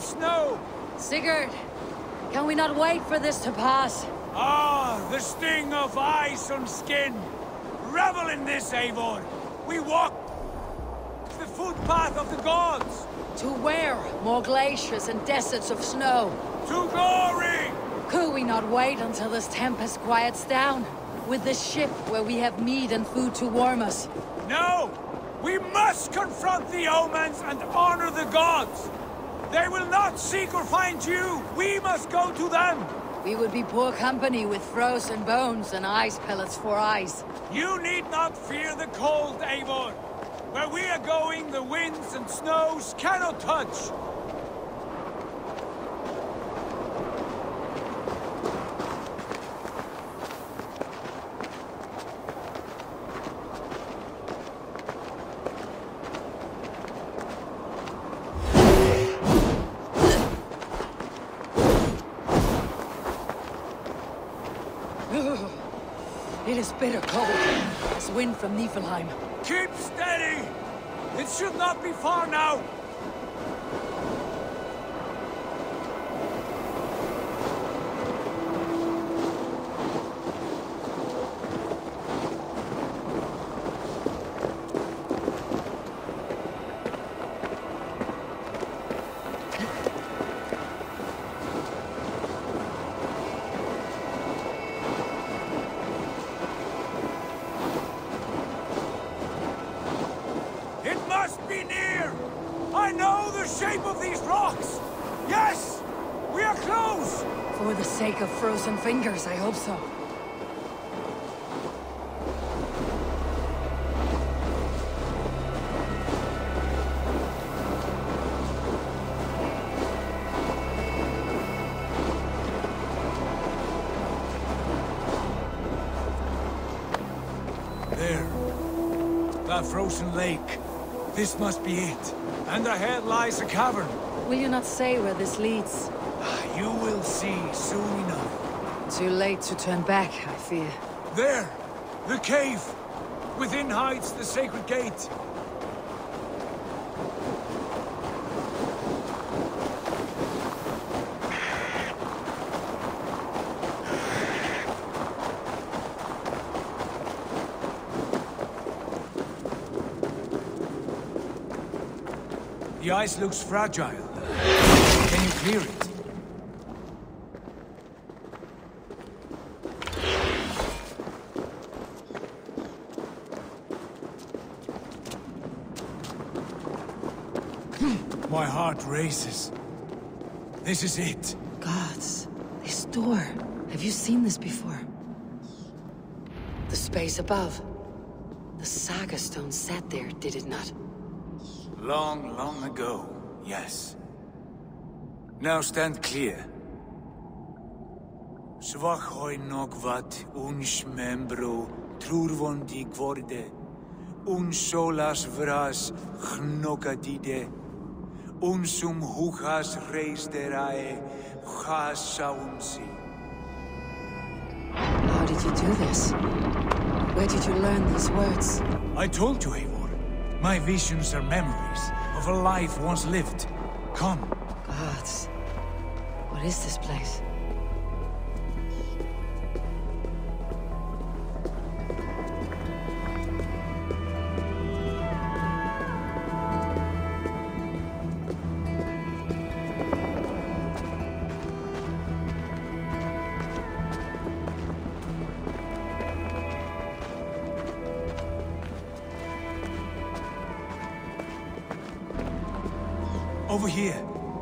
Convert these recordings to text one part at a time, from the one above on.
of snow! Sigurd, can we not wait for this to pass? Ah, the sting of ice on skin! Revel in this, Eivor! We walk the footpath of the gods! To where? More glaciers and deserts of snow. To glory! Could we not wait until this tempest quiets down? With this ship where we have meat and food to warm us? No! We must confront the omens and honor the gods! They will not seek or find you! We must go to them! We would be poor company with frozen bones and ice pellets for eyes. You need not fear the cold, Eivor! Where we are going, the winds and snows cannot touch! It is bitter cold. As wind from Niflheim. Keep steady! It should not be far now! I know the shape of these rocks! Yes! We are close! For the sake of frozen fingers, I hope so. There. That frozen lake. This must be it. And ahead lies a cavern. Will you not say where this leads? Ah, you will see soon enough. Too late to turn back, I fear. There! The cave! Within hides the sacred gate. The ice looks fragile. Can you clear it? My heart races. This is it. Gods, this door. Have you seen this before? The space above. The Saga Stone sat there, did it not? Long, long ago, yes. Now stand clear. Svachoi nokvat uns membro trurvondi gvorde, un solas vras gnokadide, unsum huchas reis derae chasaunsi. How did you do this? Where did you learn these words? I told you, Eivor. My visions are memories of a life once lived. Come. Gods. What is this place?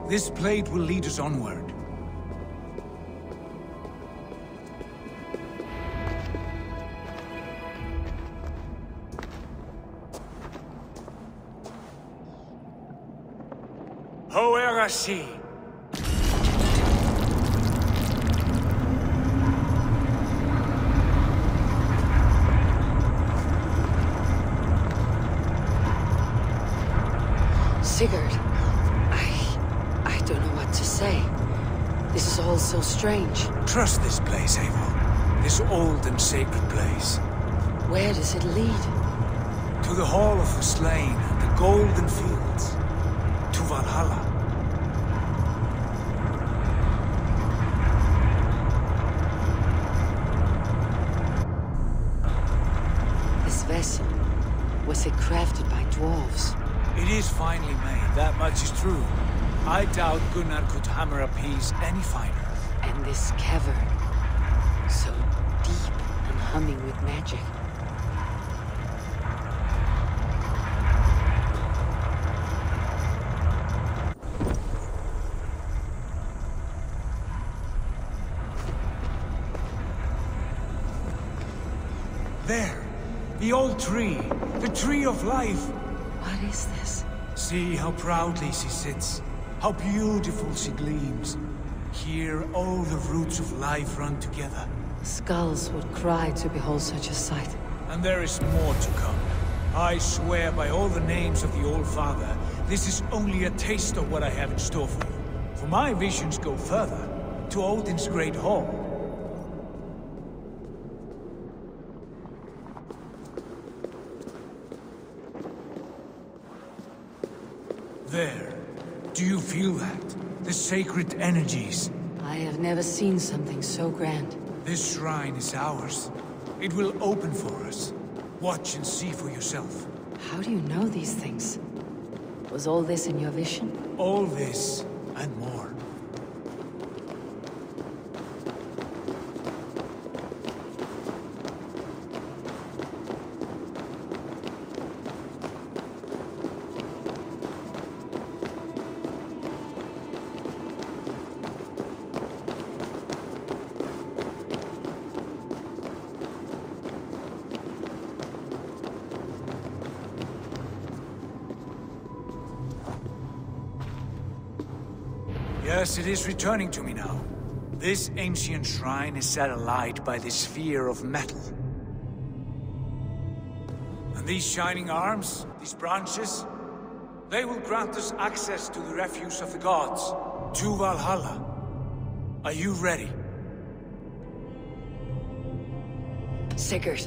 This blade will lead us onward. Hoerasi! strange. Trust this place, Eivor. This old and sacred place. Where does it lead? To the Hall of the Slain, the Golden Fields. To Valhalla. This vessel, was it crafted by dwarves? It is finely made, that much is true. I doubt Gunnar could hammer a piece any finer. This cavern, so deep and humming with magic. There! The old tree! The tree of life! What is this? See how proudly she sits. How beautiful she gleams. Here all the roots of life run together. Skulls would cry to behold such a sight. And there is more to come. I swear by all the names of the Old Father, this is only a taste of what I have in store for you. For my visions go further, to Odin's Great Hall. There. Do you feel that? The sacred energies. I have never seen something so grand. This shrine is ours. It will open for us. Watch and see for yourself. How do you know these things? Was all this in your vision? All this, and more. Is returning to me now. This ancient shrine is set alight by the sphere of metal. And these shining arms, these branches, they will grant us access to the refuse of the gods, to Valhalla. Are you ready? Sigurd,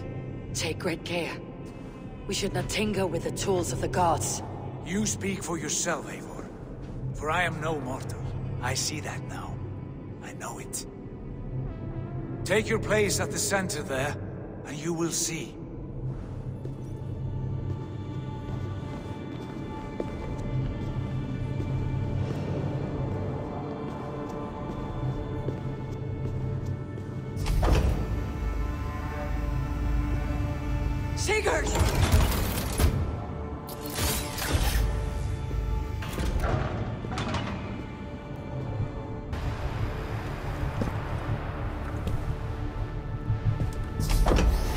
take great care. We should not tinker with the tools of the gods. You speak for yourself, Eivor. For I am no mortal. I see that now. I know it. Take your place at the center there, and you will see.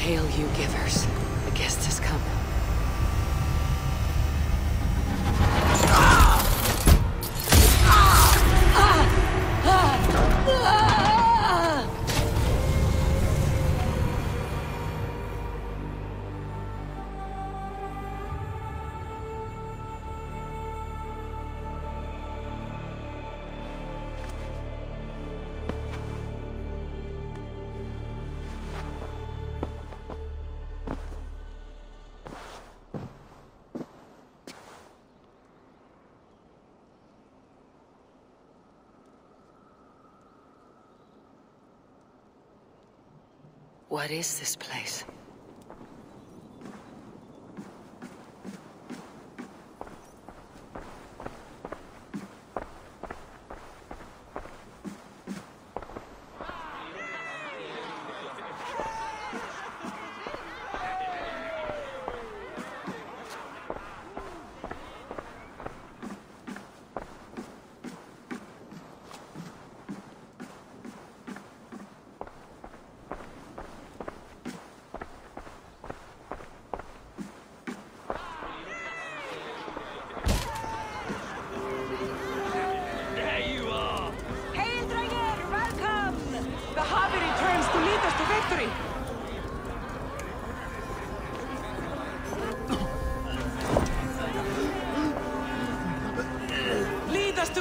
Hail, you givers. The guest has come. What is this place?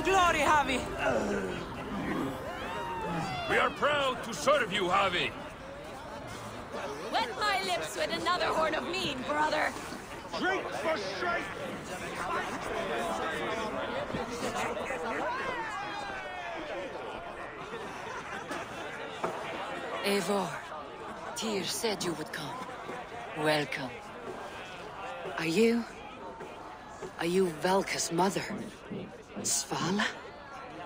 Glory, Havi! We are proud to serve you, Havi. Wet my lips with another horn of mead, brother. Drink for strength! Eivor, Tyr said you would come. Welcome. Are you... Are you Valka's mother? Svala?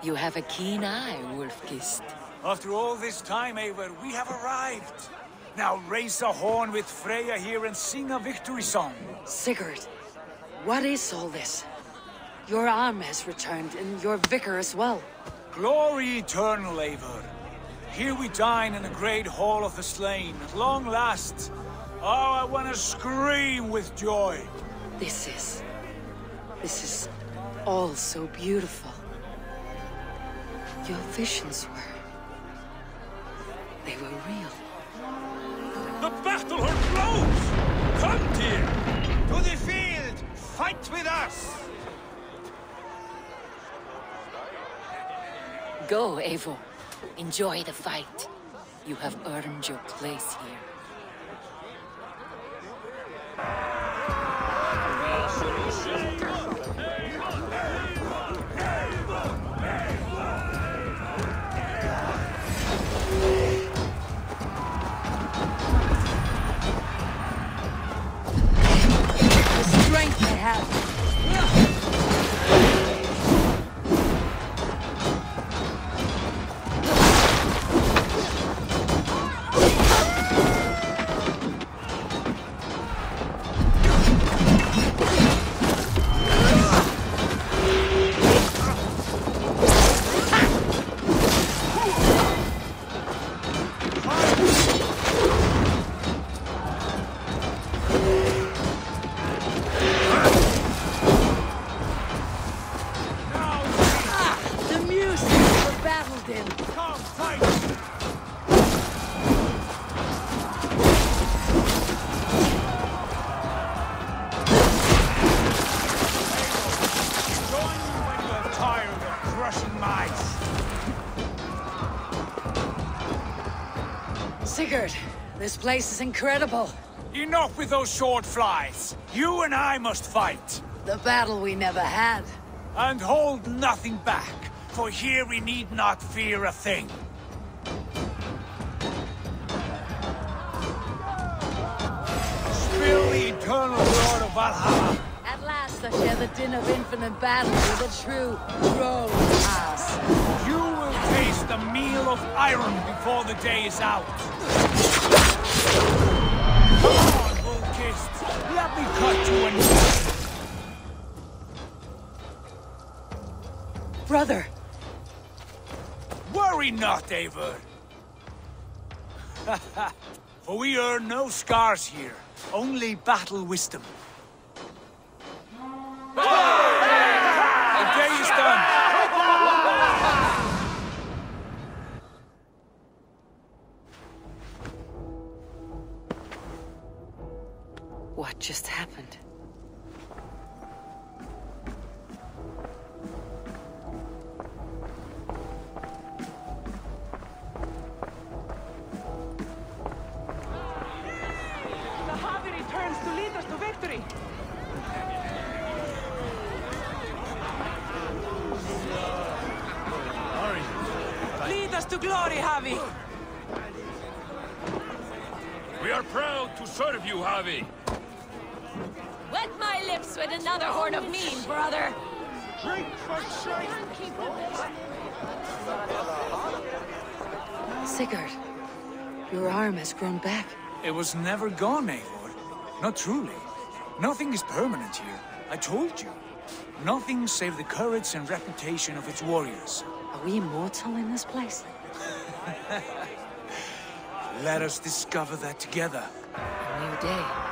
You have a keen eye, Wolf-Kissed. After all this time, Eivor, we have arrived. Now raise a horn with Freya here and sing a victory song. Sigurd, what is all this? Your arm has returned, and your vicar as well. Glory eternal, Eivor. Here we dine in the great hall of the slain, at long last. Oh, I want to scream with joy. This is... This is all so beautiful. Your visions were... They were real. The battle hurt blows! Come, dear! To the field! Fight with us! Go, Eivor. Enjoy the fight. You have earned your place here. Place is incredible. Enough with those short flies. You and I must fight. The battle we never had. And hold nothing back, for here we need not fear a thing. Spill the eternal Lord of Valhalla. At last I share the din of infinite battle with a true throne pass. You will taste the meal of iron before the day is out. Brother, Worry not, Eivor. For we earn no scars here, only battle wisdom. Ah! Just happened? The returns to lead us to victory. Lead us to glory, Havi. We are proud to serve you, Havi. Wet my lips with another horn of mean, brother. Drink for strength! Sigurd, your arm has grown back. It was never gone, Eivor. Not truly. Nothing is permanent here. I told you. Nothing save the courage and reputation of its warriors. Are we immortal in this place? Let us discover that together. A new day.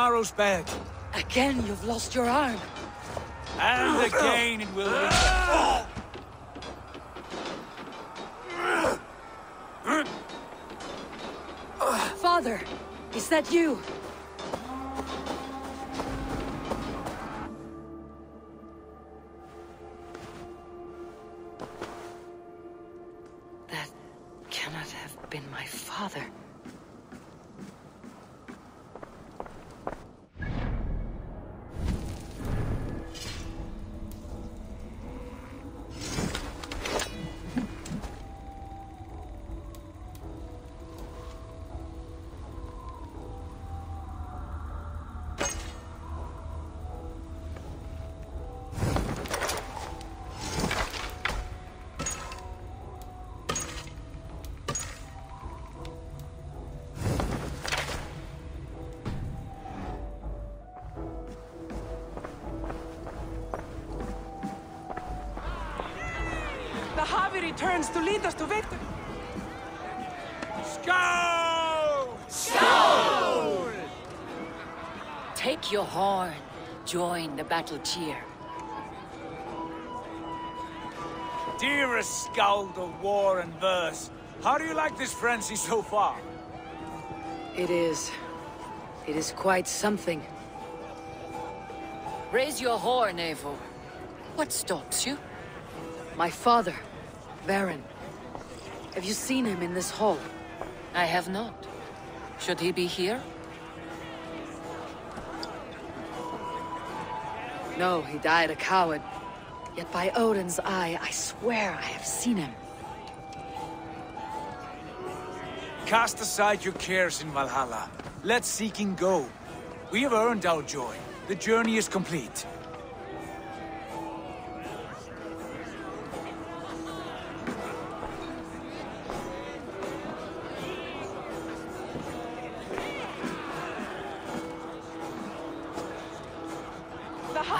Bit to bed. Again, you've lost your arm. And again it will return. Father, is that you? That cannot have been my father. Havi returns to lead us to victory. Scout! Take your horn. Join the battle cheer. Dearest Skald of war and verse, how do you like this frenzy so far? It is. It is quite something. Raise your horn, Eivor. What stops you? My father, Varin. Have you seen him in this hall? I have not. Should he be here? No, he died a coward. Yet by Odin's eye, I swear I have seen him. Cast aside your cares in Valhalla. Let seeking go. We have earned our joy. The journey is complete.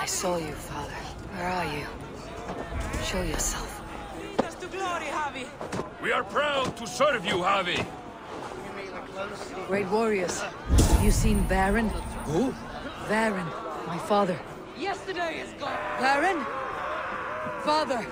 I saw you, father. Where are you? Show yourself. lead us to glory, Havi. We are proud to serve you, Havi. Great warriors. Have you seen Varin? Who? Varin, my father. Yesterday is gone. Varin? Father!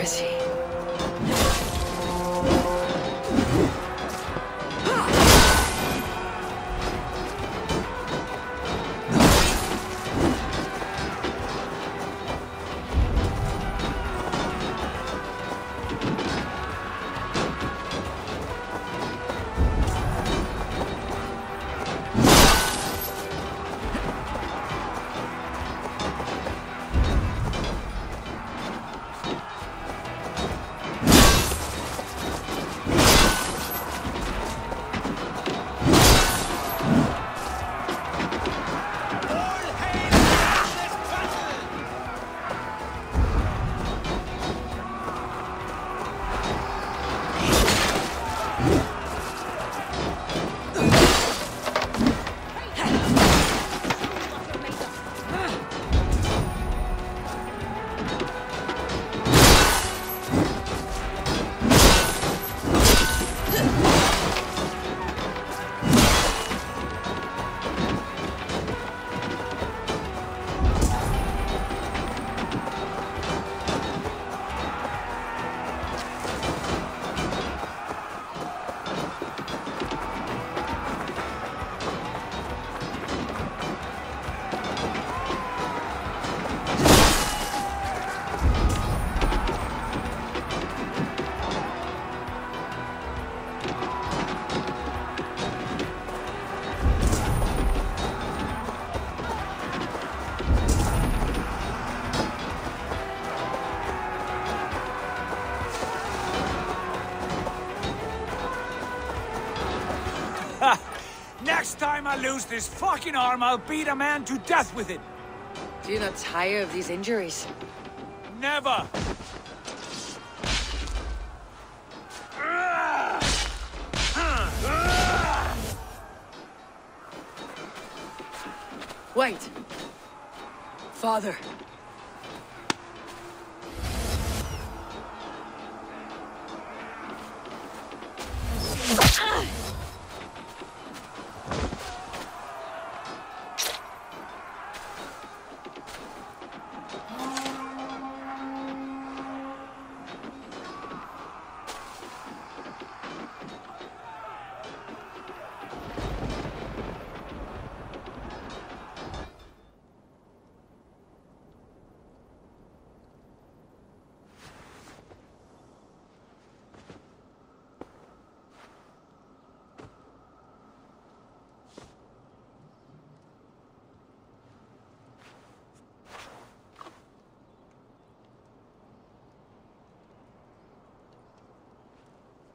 is he? Next time I lose this fucking arm, I'll beat a man to death with it. Do you not tire of these injuries? Never! Wait! Father!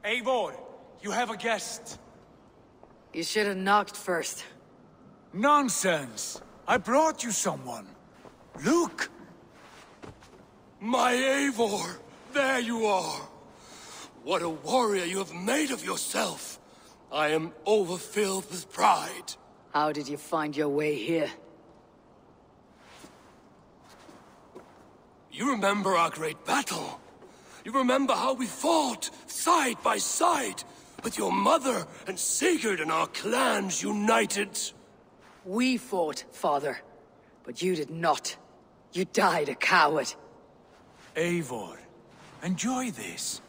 Eivor, you have a guest. You should have knocked first. Nonsense! I brought you someone. Look! My Eivor! There you are! What a warrior you have made of yourself! I am overfilled with pride. How did you find your way here? You remember our great battle? You remember how we fought, side by side, with your mother and Sigurd and our clans united? We fought, father. But you did not. You died a coward. Eivor, enjoy this.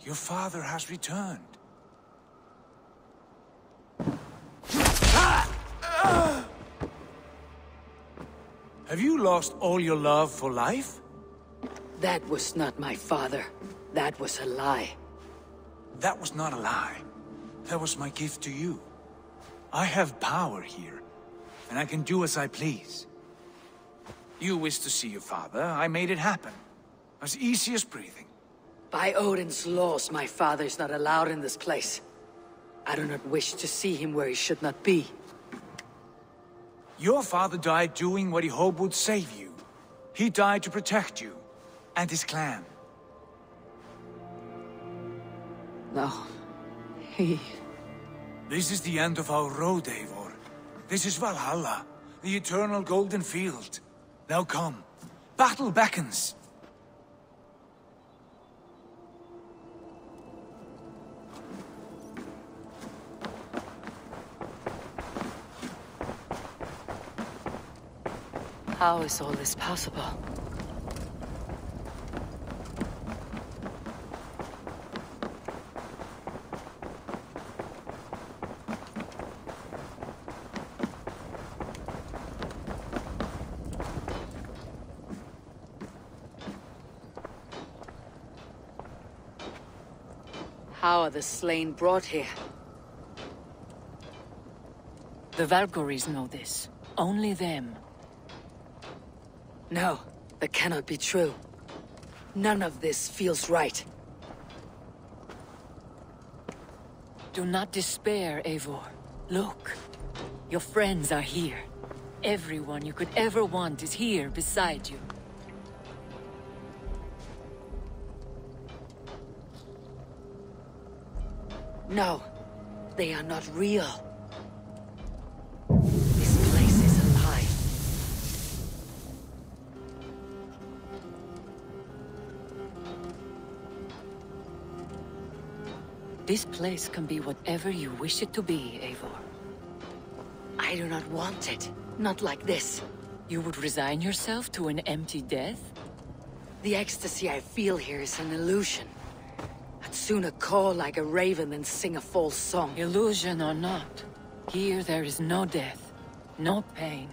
Your father has returned. Ah! Ah! Have you lost all your love for life? That was not my father. That was a lie. That was not a lie. That was my gift to you. I have power here, and I can do as I please. You wish to see your father, I made it happen. As easy as breathing. By Odin's laws, my father is not allowed in this place. I do not wish to see him where he should not be. Your father died doing what he hoped would save you. He died to protect you, and his clan. No. He... This is the end of our road, Eivor. This is Valhalla, the eternal golden field. Now come. Battle beckons. How is all this possible? How are the slain brought here? The Valkyries know this. Only them. No, that cannot be true. None of this feels right. Do not despair, Eivor. Look. Your friends are here. Everyone you could ever want is here beside you. No, they are not real. This place is a lie. This place can be whatever you wish it to be, Eivor. I do not want it. Not like this. You would resign yourself to an empty death? The ecstasy I feel here is an illusion. I'd sooner call like a raven than sing a false song. Illusion or not, here there is no death, no pain,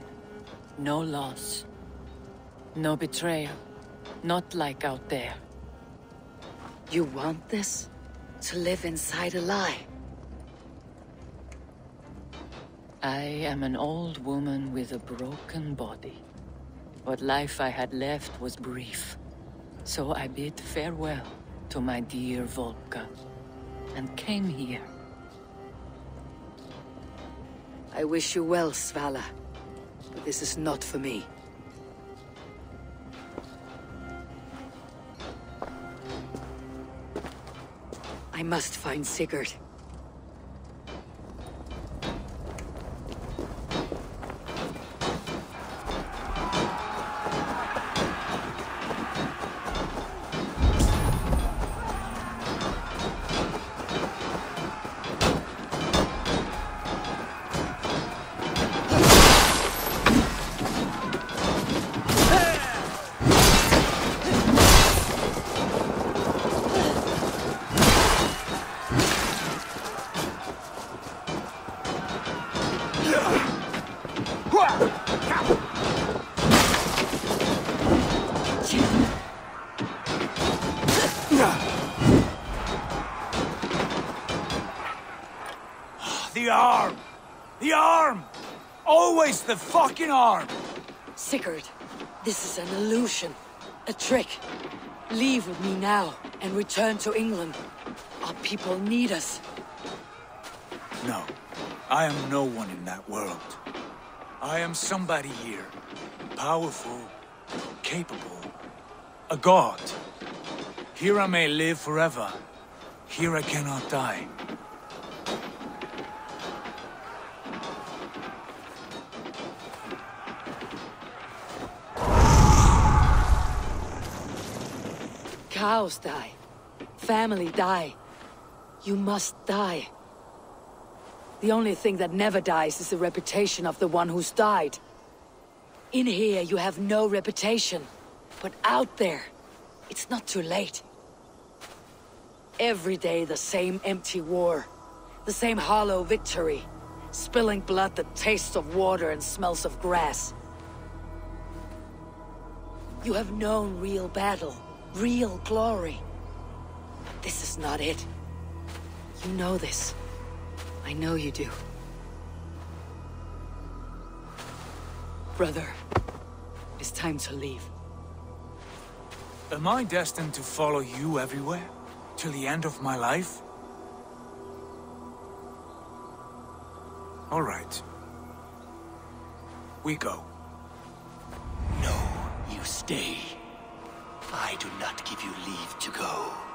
no loss, no betrayal. Not like out there. You want this? To live inside a lie? I am an old woman with a broken body. What life I had left was brief. So I bid farewell to my dear Valka, and came here. I wish you well, Svala. But this is not for me. I must find Sigurd. The fucking arm! Sigurd, this is an illusion. A trick. Leave with me now and return to England. Our people need us. No. I am no one in that world. I am somebody here. Powerful, capable, a god. Here I may live forever. Here I cannot die. Cows die. Family die. You must die. The only thing that never dies is the reputation of the one who's died. In here, you have no reputation. But out there, it's not too late. Every day, the same empty war. The same hollow victory. Spilling blood that tastes of water and smells of grass. You have known real battle, real glory. But this is not it. You know this. I know you do. Brother, it's time to leave. Am I destined to follow you everywhere? Till the end of my life? All right. We go. No, you stay. I do not give you leave to go.